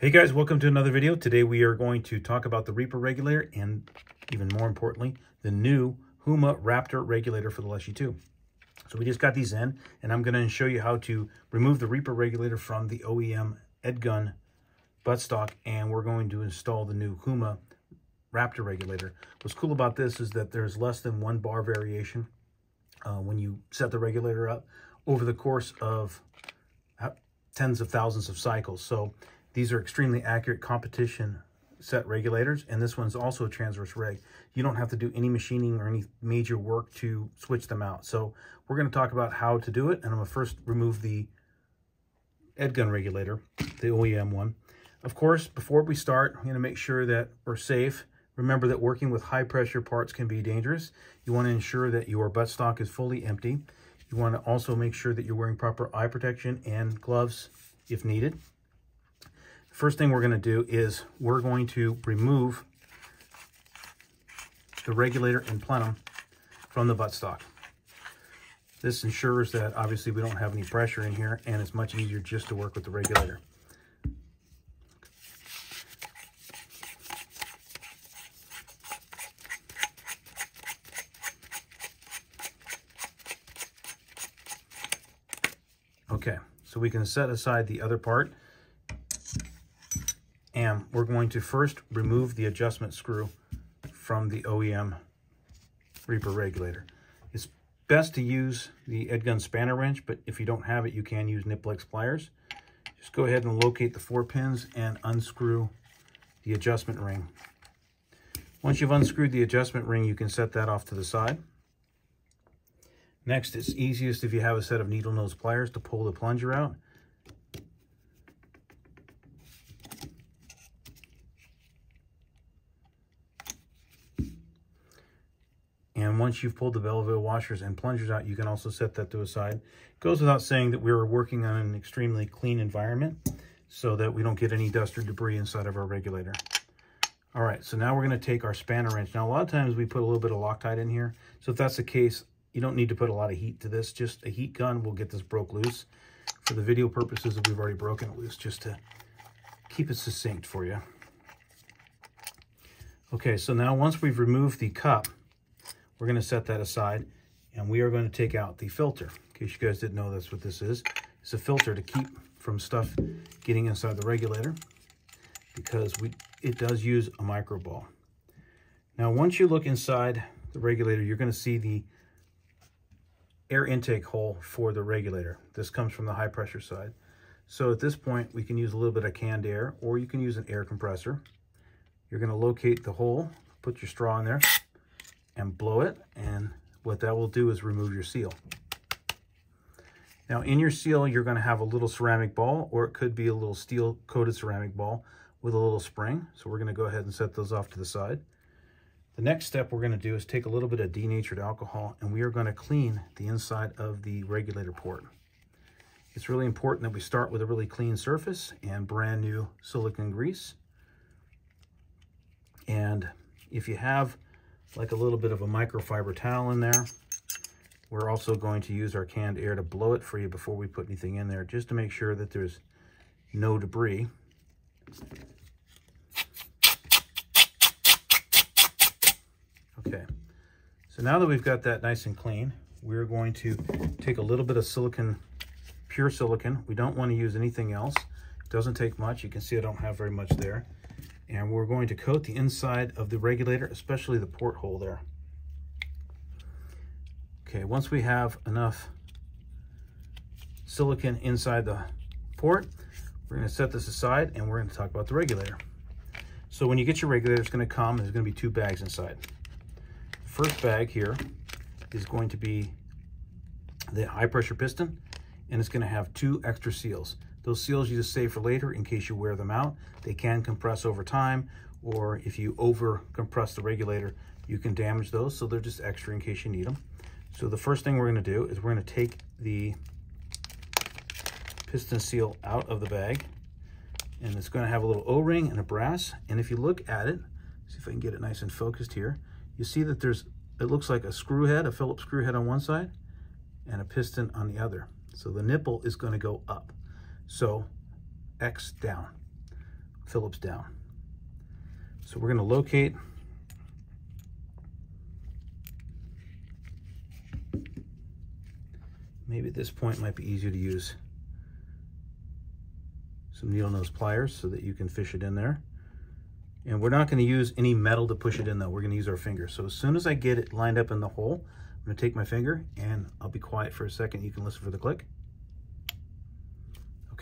Hey guys, welcome to another video. Today we are going to talk about the Reaper regulator and even more importantly, the new Huma Raptor regulator for the Leshiy 2. So we just got these in and I'm going to show you how to remove the Reaper regulator from the OEM Edgun buttstock and we're going to install the new Huma Raptor regulator. What's cool about this is that there's less than one bar variation uh, when you set the regulator up over the course of uh, tens of thousands of cycles. So these are extremely accurate competition set regulators, and this one's also a transverse reg. You don't have to do any machining or any major work to switch them out. So we're going to talk about how to do it, and I'm going to first remove the Edgun regulator, the OEM one. Of course, before we start, I'm going to make sure that we're safe. Remember that working with high pressure parts can be dangerous. You want to ensure that your buttstock is fully empty. You want to also make sure that you're wearing proper eye protection and gloves if needed. First thing we're going to do is we're going to remove the regulator and plenum from the buttstock. This ensures that obviously we don't have any pressure in here and it's much easier just to work with the regulator. Okay, so we can set aside the other part and we're going to first remove the adjustment screw from the OEM Reaper regulator. It's best to use the Edgun spanner wrench, but if you don't have it, you can use Knipex pliers. Just go ahead and locate the four pins and unscrew the adjustment ring. Once you've unscrewed the adjustment ring, you can set that off to the side. Next, it's easiest if you have a set of needle nose pliers to pull the plunger out. Once you've pulled the Belleville washers and plungers out, you can also set that to a side. Goes without saying that we are working on an extremely clean environment so that we don't get any dust or debris inside of our regulator. All right, so now we're gonna take our spanner wrench. Now, a lot of times we put a little bit of Loctite in here. So if that's the case, you don't need to put a lot of heat to this. Just a heat gun will get this broke loose. For the video purposes, we've already broken it loose just to keep it succinct for you. Okay, so now once we've removed the cup, we're going to set that aside and we are going to take out the filter. In case you guys didn't know that's what this is. It's a filter to keep from stuff getting inside the regulator because we it does use a micro ball. Now once you look inside the regulator, you're going to see the air intake hole for the regulator. This comes from the high pressure side. So at this point, we can use a little bit of canned air or you can use an air compressor. You're going to locate the hole, put your straw in there, and blow it. And what that will do is remove your seal. Now in your seal, you're gonna have a little ceramic ball or it could be a little steel coated ceramic ball with a little spring. So we're gonna go ahead and set those off to the side. The next step we're gonna do is take a little bit of denatured alcohol and we are gonna clean the inside of the regulator port. It's really important that we start with a really clean surface and brand new silicone grease. And if you have like a little bit of a microfiber towel in there. We're also going to use our canned air to blow it for you before we put anything in there, just to make sure that there's no debris. Okay, so now that we've got that nice and clean, we're going to take a little bit of silicon, pure silicon. We don't want to use anything else. It doesn't take much. You can see I don't have very much there and we're going to coat the inside of the regulator, especially the porthole there. Okay, once we have enough silicon inside the port, we're going to set this aside and we're going to talk about the regulator. So when you get your regulator, it's going to come, there's going to be two bags inside. The first bag here is going to be the high pressure piston and it's going to have two extra seals. Those seals you just save for later in case you wear them out. They can compress over time, or if you over compress the regulator, you can damage those. So they're just extra in case you need them. So the first thing we're gonna do is we're gonna take the piston seal out of the bag and it's gonna have a little O-ring and a brass. And if you look at it, see if I can get it nice and focused here, you see that there's, it looks like a screw head, a Phillips screw head on one side and a piston on the other. So the nipple is gonna go up. So X down. Phillips down. So we're going to locate maybe at this point might be easier to use some needle nose pliers so that you can fish it in there. And we're not going to use any metal to push it in though. We're going to use our finger. So as soon as I get it lined up in the hole, I'm going to take my finger and I'll be quiet for a second. You can listen for the click.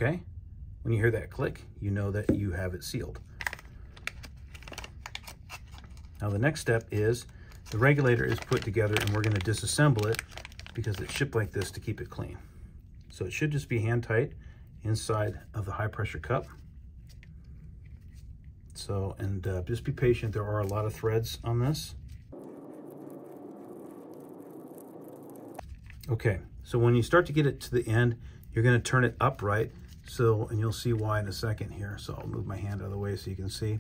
Okay. When you hear that click, you know that you have it sealed. Now the next step is the regulator is put together and we're going to disassemble it because it's shipped like this to keep it clean. So it should just be hand tight inside of the high pressure cup. So, and uh, just be patient. There are a lot of threads on this. Okay, so when you start to get it to the end, you're gonna turn it upright. So, and you'll see why in a second here. So I'll move my hand out of the way so you can see.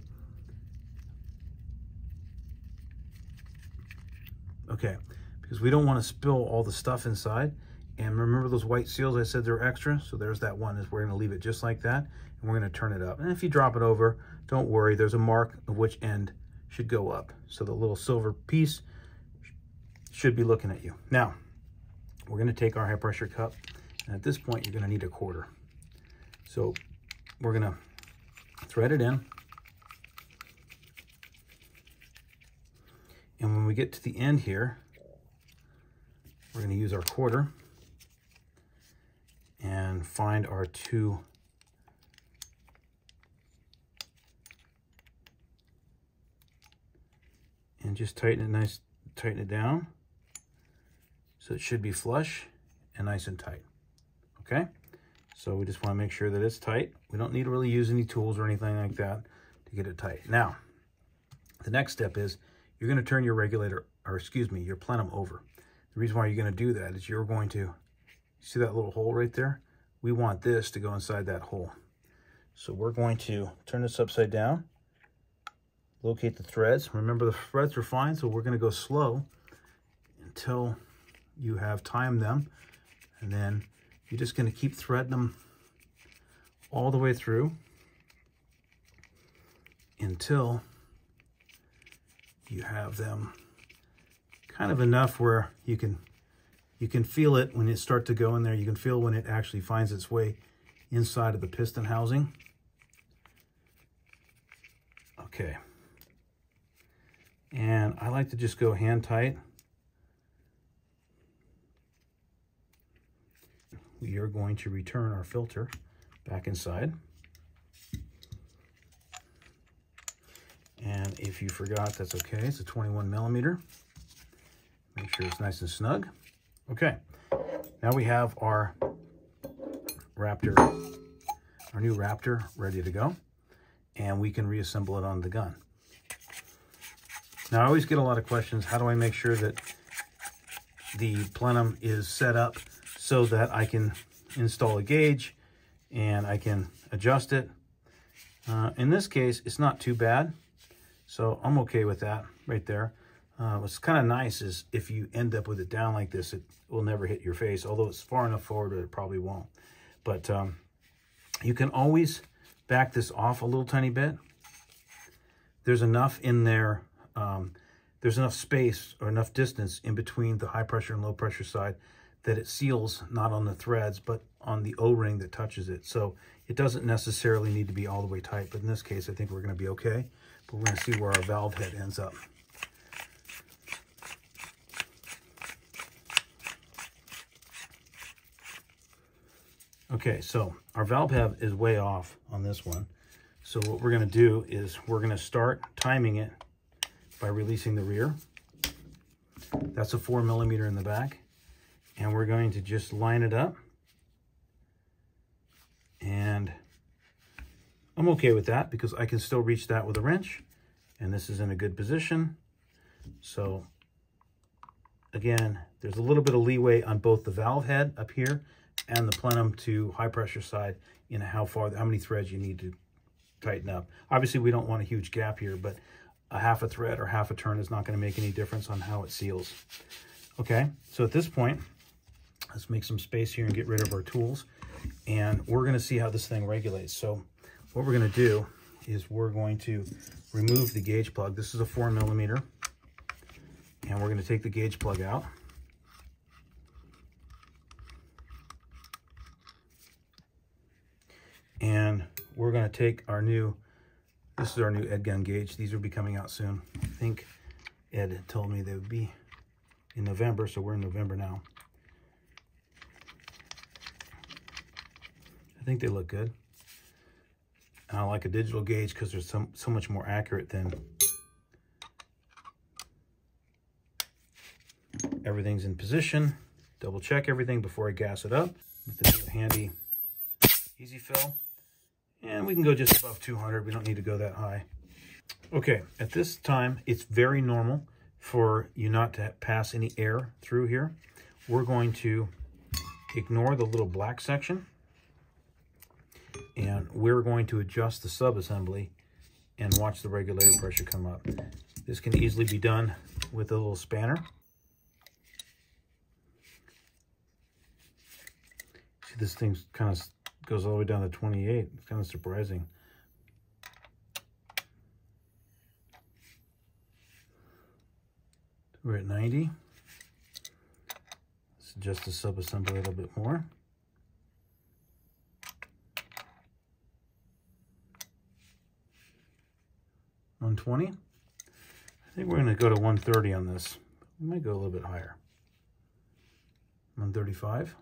Okay, because we don't want to spill all the stuff inside. And remember those white seals I said they're extra? So there's that one is we're going to leave it just like that. And we're going to turn it up. And if you drop it over, don't worry. There's a mark of which end should go up. So the little silver piece should be looking at you. Now, we're going to take our high pressure cup. And at this point, you're going to need a quarter. So we're going to thread it in. And when we get to the end here, we're going to use our quarter and find our two and just tighten it nice tighten it down so it should be flush and nice and tight okay so we just want to make sure that it's tight we don't need to really use any tools or anything like that to get it tight now the next step is you're going to turn your regulator or excuse me your plenum over the reason why you're going to do that is you're going to See that little hole right there? We want this to go inside that hole. So we're going to turn this upside down, locate the threads. Remember the threads are fine, so we're gonna go slow until you have timed them. And then you're just gonna keep threading them all the way through until you have them kind of enough where you can you can feel it when it start to go in there. You can feel when it actually finds its way inside of the piston housing. Okay. And I like to just go hand tight. We are going to return our filter back inside. And if you forgot, that's okay. It's a 21 millimeter. Make sure it's nice and snug. Okay, now we have our Raptor, our new Raptor ready to go, and we can reassemble it on the gun. Now, I always get a lot of questions. How do I make sure that the plenum is set up so that I can install a gauge and I can adjust it? Uh, in this case, it's not too bad, so I'm okay with that right there. Uh, what's kind of nice is if you end up with it down like this, it will never hit your face, although it's far enough forward that it probably won't. But um, you can always back this off a little tiny bit. There's enough in there, um, there's enough space or enough distance in between the high pressure and low pressure side that it seals not on the threads, but on the O-ring that touches it. So it doesn't necessarily need to be all the way tight, but in this case, I think we're gonna be okay. But we're gonna see where our valve head ends up. Okay, so our valve head is way off on this one. So what we're gonna do is we're gonna start timing it by releasing the rear. That's a four millimeter in the back. And we're going to just line it up. And I'm okay with that because I can still reach that with a wrench. And this is in a good position. So again, there's a little bit of leeway on both the valve head up here and the plenum to high pressure side in how far, how many threads you need to tighten up. Obviously, we don't want a huge gap here, but a half a thread or half a turn is not going to make any difference on how it seals. Okay, so at this point, let's make some space here and get rid of our tools. And we're going to see how this thing regulates. So what we're going to do is we're going to remove the gauge plug. This is a four millimeter. And we're going to take the gauge plug out. And we're going to take our new, this is our new Edgun gauge. These will be coming out soon. I think Ed told me they would be in November, so we're in November now. Think they look good. And I like a digital gauge because they're so, so much more accurate than everything's in position. Double check everything before I gas it up with the handy easy fill. And we can go just above 200. We don't need to go that high. Okay, at this time, it's very normal for you not to pass any air through here. We're going to ignore the little black section and mm-hmm. we're going to adjust the sub-assembly and watch the regulator pressure come up. This can easily be done with a little spanner. See, this thing kind of goes all the way down to 28. It's kind of surprising. We're at 90. Let's adjust the sub-assembly a little bit more. One twenty. I think we're going to go to 130 on this. We might go a little bit higher. 135.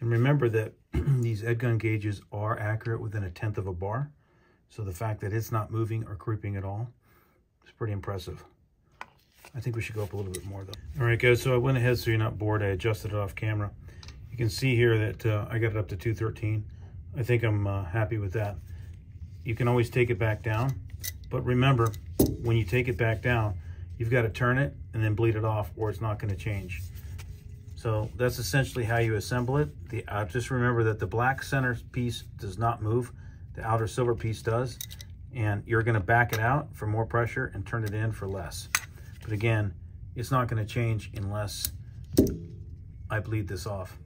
And remember that these gun gauges are accurate within a tenth of a bar. So the fact that it's not moving or creeping at all is pretty impressive. I think we should go up a little bit more though. All right guys, so I went ahead so you're not bored. I adjusted it off camera. You can see here that uh, I got it up to 213. I think I'm uh, happy with that. You can always take it back down. But remember, when you take it back down, you've got to turn it and then bleed it off or it's not going to change. So that's essentially how you assemble it. The uh, Just remember that the black center piece does not move. The outer silver piece does. And you're going to back it out for more pressure and turn it in for less. But again, it's not going to change unless I bleed this off.